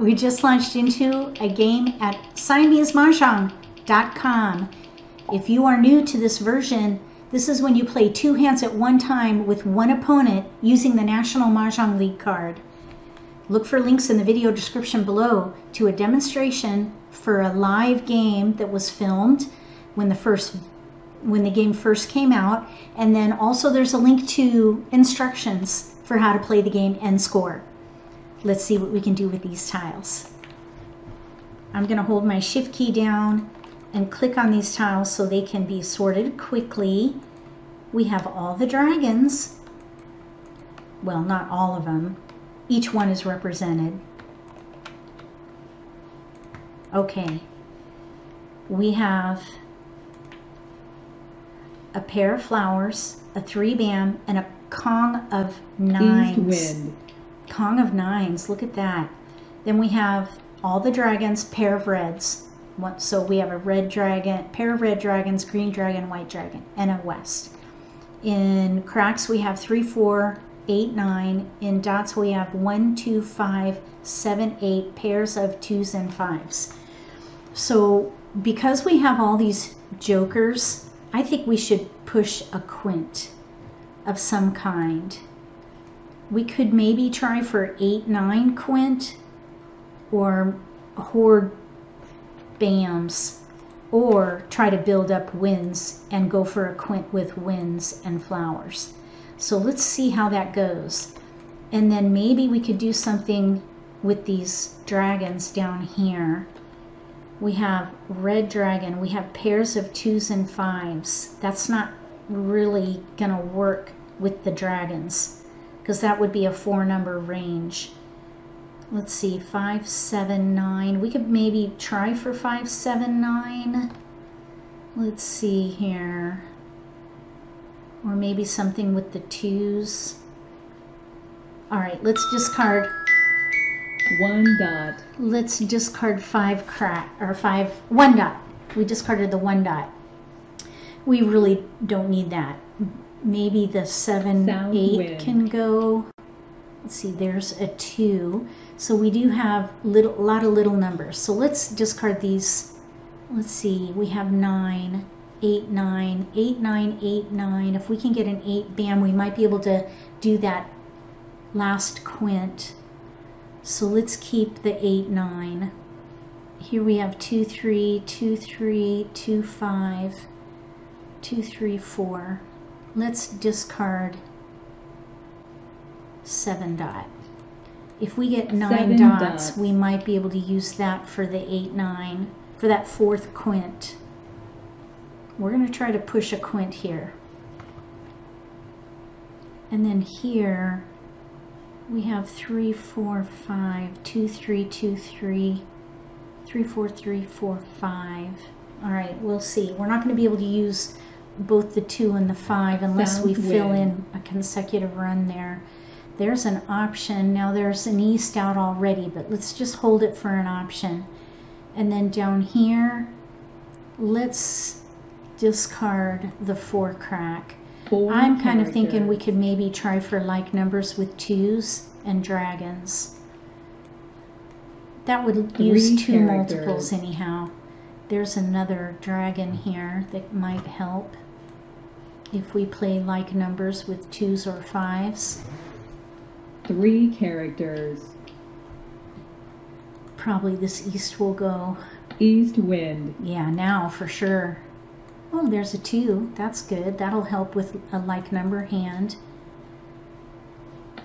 we just launched into a game at SiameseMahjong.com. If you are new to this version, this is when you play two hands at one time with one opponent using the National Mah Jongg League card. Look for links in the video description below to a demonstration for a live game that was filmed when the first when the game first came out and then also there's a link to instructions for how to play the game and score. Let's see what we can do with these tiles. I'm going to hold my shift key down and click on these tiles so they can be sorted quickly. We have all the dragons. Well, not all of them. Each one is represented. Okay. We have a pair of flowers, a three bam, and a Kong of nines. East wind. Kong of nines, look at that. Then we have all the dragons, pair of reds. So we have a red dragon, pair of red dragons, green dragon, white dragon, and a west. In cracks we have three, four, eight, nine. In dots we have one, two, five, seven, eight pairs of twos and fives. So because we have all these jokers, I think we should push a quint of some kind. We could maybe try for 8 9 quint or horde bams or try to build up winds and go for a quint with winds and flowers. So let's see how that goes. And then maybe we could do something with these dragons down here. We have red dragon. We have pairs of twos and fives. That's not really to work with the dragons because that would be a four number range. Let's see, 579. We could maybe try for 579. Let's see here. Or maybe something with the twos. All right, let's discard. One dot. Let's discard five crack or five one dot. We discarded the one dot we really don't need that. Maybe the seven, South eight wind. can go. Let's see, there's a two. So we do have little, a lot of little numbers. So let's discard these. Let's see, we have nine, eight, nine, eight, nine, eight, nine. If we can get an eight, bam, we might be able to do that last quint. So let's keep the eight, nine. Here we have two, three, two, three, two, five two, three, four. Let's discard seven dot. If we get nine Seven dots, dots. we might be able to use that for the eight, nine, for that fourth quint. We're going to try to push a quint here. And then here we have three, four, five, two, three, two, three, three, four, three, four, five. All right, we'll see. We're not going to be able to use both the two and the five unless we fill in a consecutive run there. There's an option. Now there's an east out already, but let's just hold it for an option. And then down here, let's discard the four crack. Four I'm kind of thinking we could maybe try for like numbers with twos and dragons. That would Three use two characters. multiples anyhow. There's another dragon here that might help if we play like numbers with twos or fives. Three characters. Probably this east will go. East wind. Yeah, now for sure. Oh, there's a two. That's good. That'll help with a like number hand.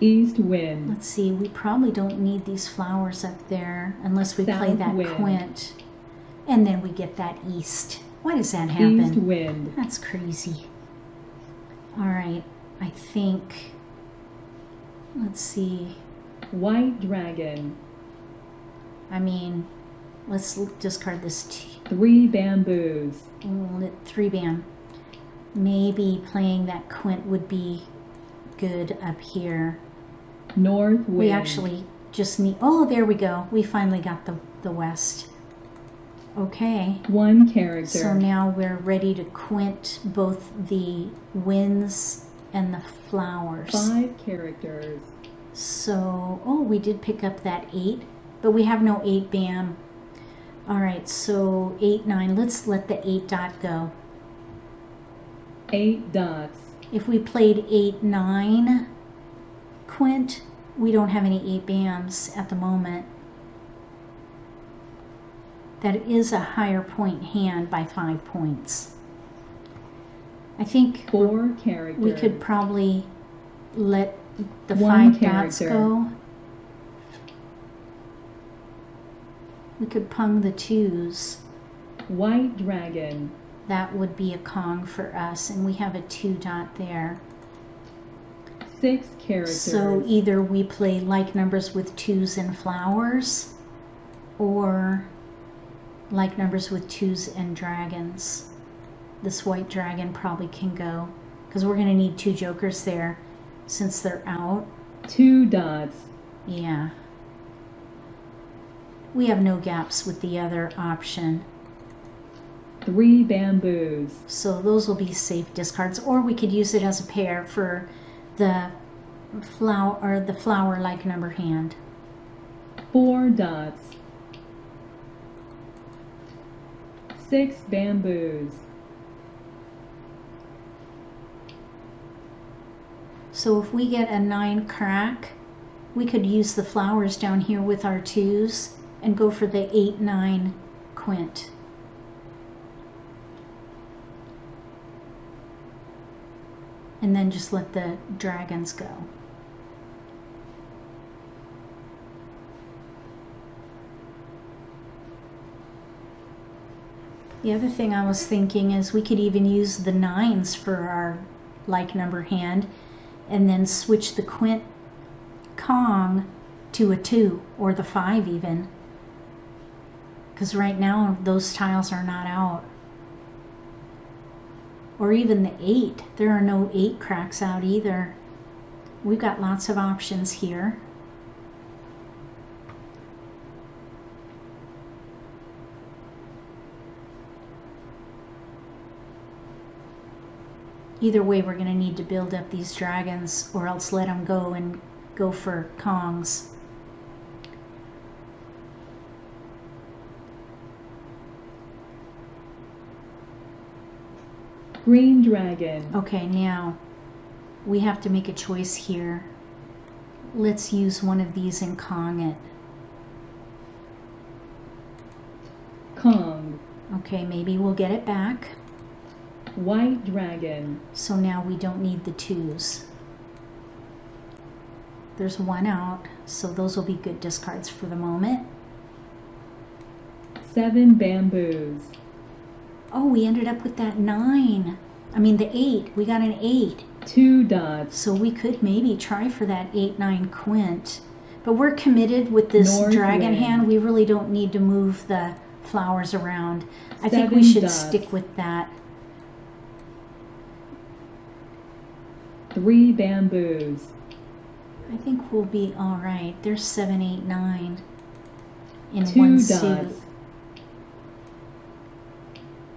East wind. Let's see, we probably don't need these flowers up there unless we play that wind. quint. And then we get that east. Why does that happen? East wind. That's crazy. All right, I think, let's see, White dragon. I mean, let's discard this t- Three bamboos. oh, three bam. Maybe playing that quint would be good up here. North wind. We actually just need, oh, there we go. We finally got the, the west. Okay. One character. So now we're ready to quint both the winds and the flowers. Five characters. So, oh, we did pick up that eight, but we have no 8 bam. All right, so 8, 9. Let's let the 8 dot go. Eight dots. If we played 8, 9 quint, we don't have any 8 bams at the moment. That is a higher point hand by 5 points. I think Four characters. we could probably let the One five dots character. go. We could pung the twos. White dragon. That would be a Kong for us, and we have a two dot there. Six characters. So either we play like numbers with twos and flowers, or like numbers with twos and dragons. This white dragon probably can go, because we're going to need two jokers there since they're out. Two dots. Yeah. We have no gaps with the other option. Three bamboos. So those will be safe discards, or we could use it as a pair for the flower or the flower like number hand. Four dots. Six bamboos. So if we get a nine crack, we could use the flowers down here with our twos and go for the eight nine quint. And then just let the dragons go. The other thing I was thinking is we could even use the nines for our like number hand and then switch the quint Kong to a two or the five even. Because right now those tiles are not out. Or even the eight. There are no eight cracks out either. We've got lots of options here. Either way, we're going to need to build up these dragons or else let them go and go for Kongs. Green dragon. Okay, now we have to make a choice here. Let's use one of these and Kong it. Kong. Okay, maybe we'll get it back. White dragon. So now we don't need the twos. There's one out, so those will be good discards for the moment. Seven bamboos. Oh, we ended up with that nine. I mean, the eight. We got an eight. Two dots. So we could maybe try for that eight nine quint. But we're committed with this North dragon wind. hand. We really don't need to move the flowers around. I think we should dots. stick with that. Three bamboos. I think we'll be all right. There's seven, eight, nine in Two one dots. suit.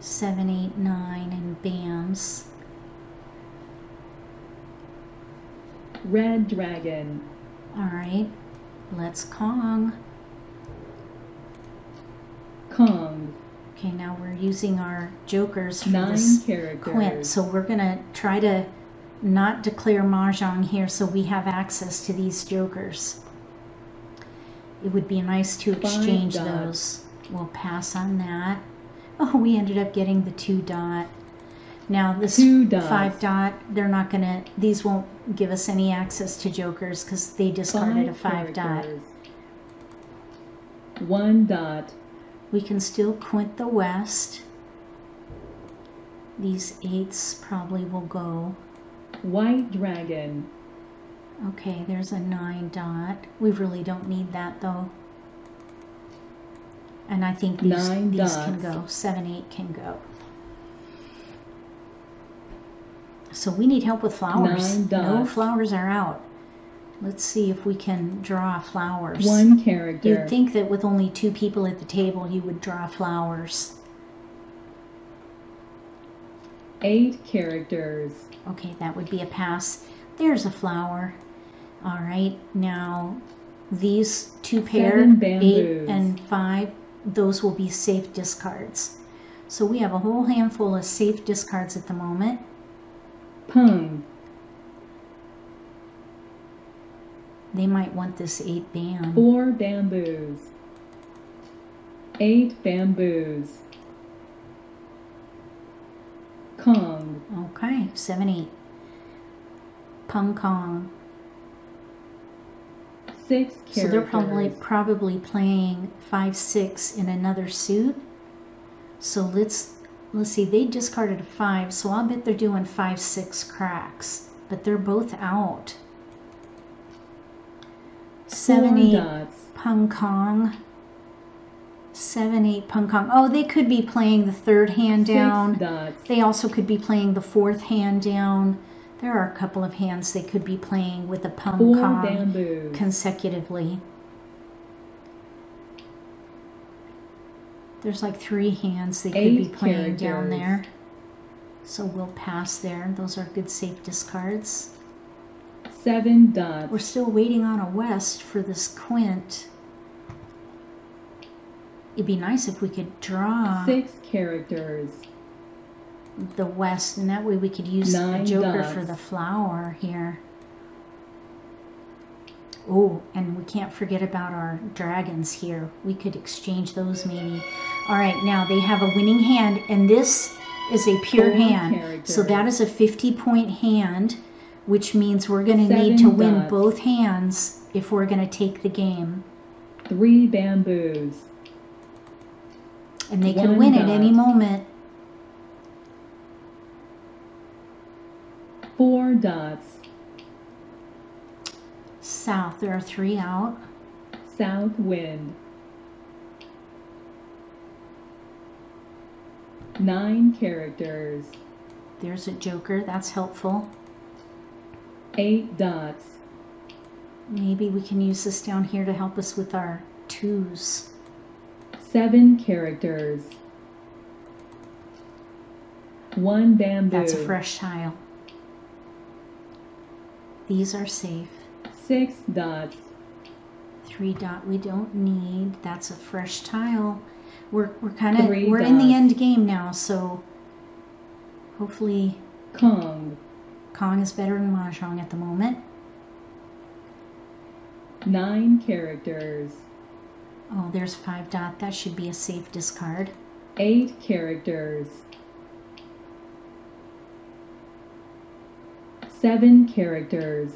Seven, eight, nine, and bams. Red dragon. All right, let's Kong. Kong. Okay, now we're using our jokers for Nine this characters. quint. So we're gonna try to not declare mahjong here so we have access to these jokers. It would be nice to exchange those. We'll pass on that. Oh, we ended up getting the two dot. Now this five dot, they're not gonna, these won't give us any access to jokers because they discarded a five dot. One dot. We can still quint the west. These eights probably will go. White dragon. Okay, there's a nine dot. We really don't need that though. And I think these, Nine these can go. Seven, eight can go. So we need help with flowers. Nine No flowers are out. Let's see if we can draw flowers. One character. You'd think that with only two people at the table, you would draw flowers. Eight characters. Okay, that would be a pass. There's a flower. All right, now these two pair, eight and five, those will be safe discards. So we have a whole handful of safe discards at the moment. Pung. They might want this eight bam. Four bamboos. Eight bamboos. Kong. Eight. Pung Kong. Six characters. So they're probably probably playing five six in another suit. So let's let's see. They discarded a five, so I'll bet they're doing five six cracks, but they're both out. Seven Four eight dots. Pung Kong. Seven eight Pung Kong. Oh, they could be playing the third hand down. They also could be playing the fourth hand down. There are a couple of hands they could be playing with a Four Kong consecutively. There's like three hands they could be Eight playing down there. So we'll pass there. Those are good safe discards. Seven dots. We're still waiting on a West for this Quint. It'd be nice if we could draw Six characters. the West, and that way we could use a Nine Joker dots. for the flower here. Oh, and we can't forget about our dragons here. We could exchange those maybe. All right, now they have a winning hand, and this is a pure hand. So that is a 50 point hand, which means we're going to need to Seven win dots. both hands if we're going to take the game. Three bamboos. And they One win at any moment. Four dots. South, there are three out. South wind. Nine characters. There's a Joker, that's helpful. Eight dots. Maybe we can use this down here to help us with our twos. Seven characters. One bamboo. That's a fresh tile. These are safe. Six dots. Three dot we don't need. That's a fresh tile. We're we're kind of we're in the end game now, so hopefully Kong. Kong is better than Mahjong at the moment. Nine characters. Oh, there's five dot. That should be a safe discard. Eight characters. Seven characters.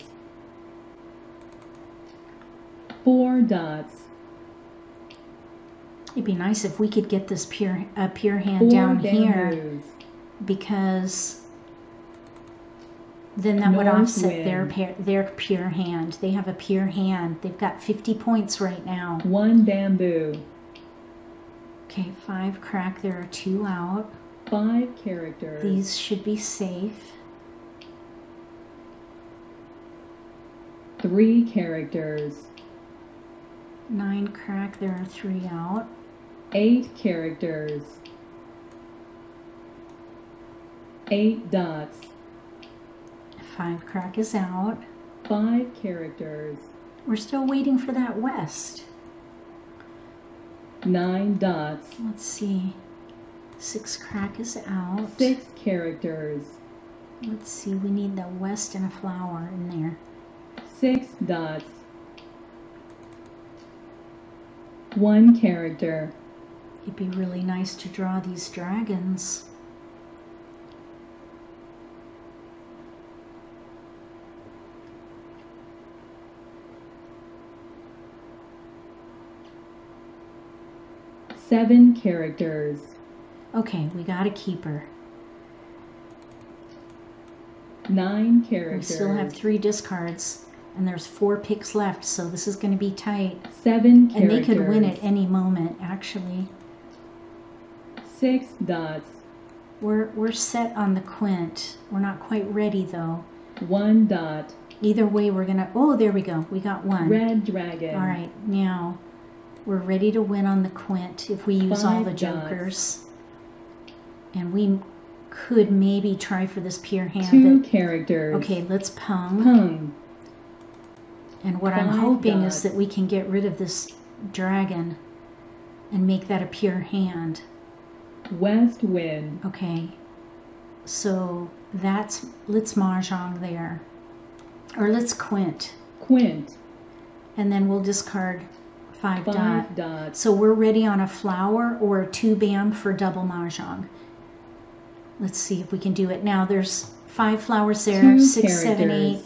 Four dots. It'd be nice if we could get this pure uh, pure hand Four down here. because then that would North offset their pair, their pure hand. They have a pure hand. They've got 50 points right now. One bamboo. Okay, five crack. There are two out. Five characters. These should be safe. Three characters. Nine crack. There are three out. Eight characters. Eight dots. Five crack is out. Five characters. We're still waiting for that west. Nine dots. Let's see. Six crack is out. Six characters. Let's see. We need the west and a flower in there. Six dots. One character. It'd be really nice to draw these dragons. Seven characters. Okay, we got a keeper. Nine characters. We still have three discards, and there's four picks left, so this is going to be tight. Seven characters. And they could win at any moment, actually. Six dots. We're, we're set on the quint. We're not quite ready, though. One dot. Either way, we're going to... Oh, there we go. We got one. Red dragon. All right, now we're ready to win on the quint if we use all Five the dots. jokers. And we could maybe try for this pure hand, Two but characters. okay, let's pung. Pung. And what I'm Five hoping is that we can get rid of this dragon and make that a pure hand. West wind. Okay. So that's let's mahjong there. Or let's quint. Quint. And then we'll discard five, dot. Five dots. So we're ready on a flower or a two bam for double mahjong. Let's see if we can do it. Now there's five flowers there, Two six, seven, eight.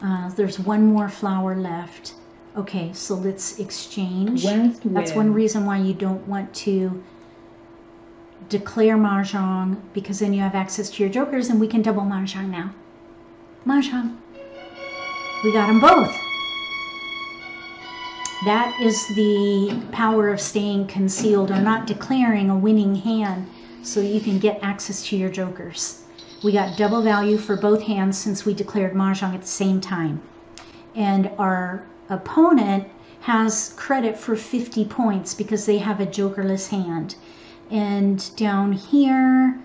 Uh, there's one more flower left. Okay, so let's exchange. West wind. That's one reason why you don't want to declare mahjong because then you have access to your jokers and we can double mahjong now. Mahjong. We got them both. That is the power of staying concealed or not declaring a winning hand so you can get access to your jokers. We got double value for both hands since we declared mahjong at the same time. And our opponent has credit for 50 points because they have a jokerless hand. And down here,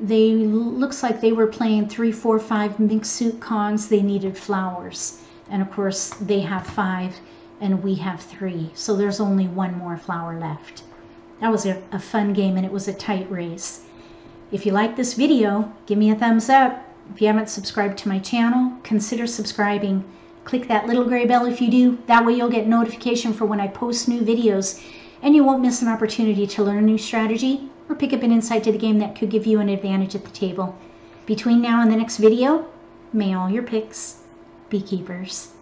they looks like they were playing three, four, five mixed suit Kongs. They needed flowers, and of course they have five, and we have three. So there's only one more flower left. That was a, a fun game, and it was a tight race. If you like this video, give me a thumbs up. If you haven't subscribed to my channel, consider subscribing. Click that little gray bell if you do. That way you'll get notification for when I post new videos and you won't miss an opportunity to learn a new strategy or pick up an insight to the game that could give you an advantage at the table. Between now and the next video, may all your picks be keepers.